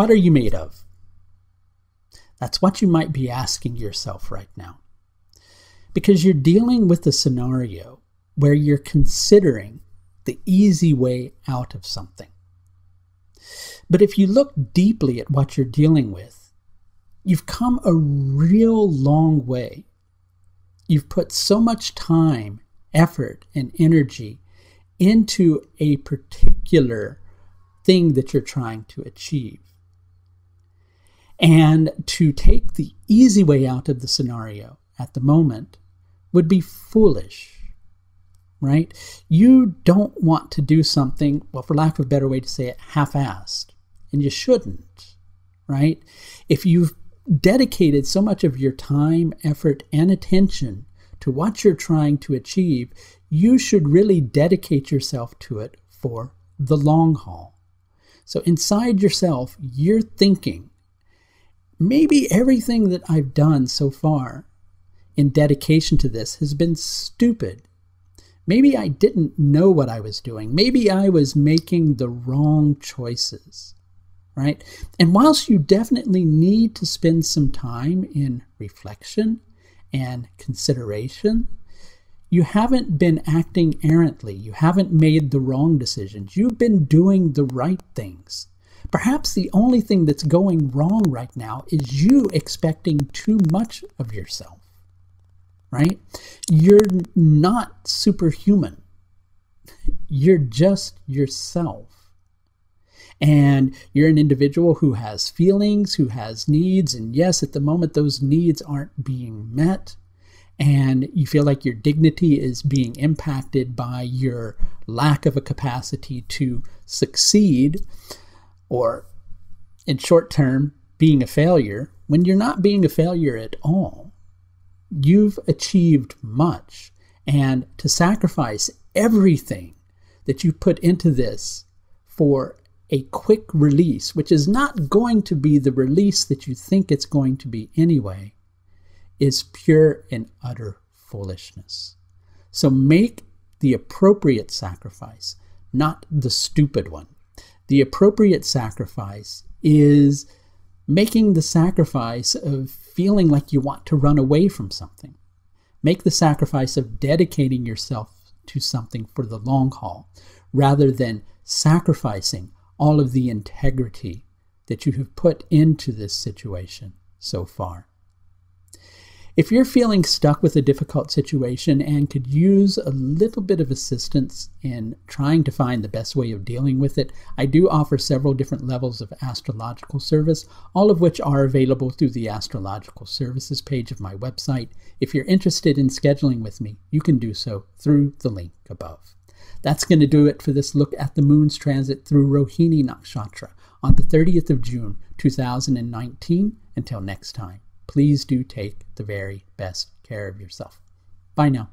What are you made of? That's what you might be asking yourself right now. Because you're dealing with a scenario where you're considering the easy way out of something. But if you look deeply at what you're dealing with, you've come a real long way. You've put so much time, effort, and energy into a particular thing that you're trying to achieve. And to take the easy way out of the scenario at the moment would be foolish right? You don't want to do something, well, for lack of a better way to say it, half assed. And you shouldn't, right? If you've dedicated so much of your time, effort, and attention to what you're trying to achieve, you should really dedicate yourself to it for the long haul. So inside yourself, you're thinking, maybe everything that I've done so far in dedication to this has been stupid Maybe I didn't know what I was doing. Maybe I was making the wrong choices, right? And whilst you definitely need to spend some time in reflection and consideration, you haven't been acting errantly. You haven't made the wrong decisions. You've been doing the right things. Perhaps the only thing that's going wrong right now is you expecting too much of yourself right? You're not superhuman. You're just yourself. And you're an individual who has feelings, who has needs, and yes, at the moment, those needs aren't being met. And you feel like your dignity is being impacted by your lack of a capacity to succeed, or in short term, being a failure, when you're not being a failure at all you've achieved much. And to sacrifice everything that you put into this for a quick release, which is not going to be the release that you think it's going to be anyway, is pure and utter foolishness. So make the appropriate sacrifice, not the stupid one. The appropriate sacrifice is making the sacrifice of feeling like you want to run away from something. Make the sacrifice of dedicating yourself to something for the long haul rather than sacrificing all of the integrity that you have put into this situation so far. If you're feeling stuck with a difficult situation and could use a little bit of assistance in trying to find the best way of dealing with it, I do offer several different levels of astrological service, all of which are available through the astrological services page of my website. If you're interested in scheduling with me, you can do so through the link above. That's going to do it for this look at the moon's transit through Rohini Nakshatra on the 30th of June 2019. Until next time please do take the very best care of yourself. Bye now.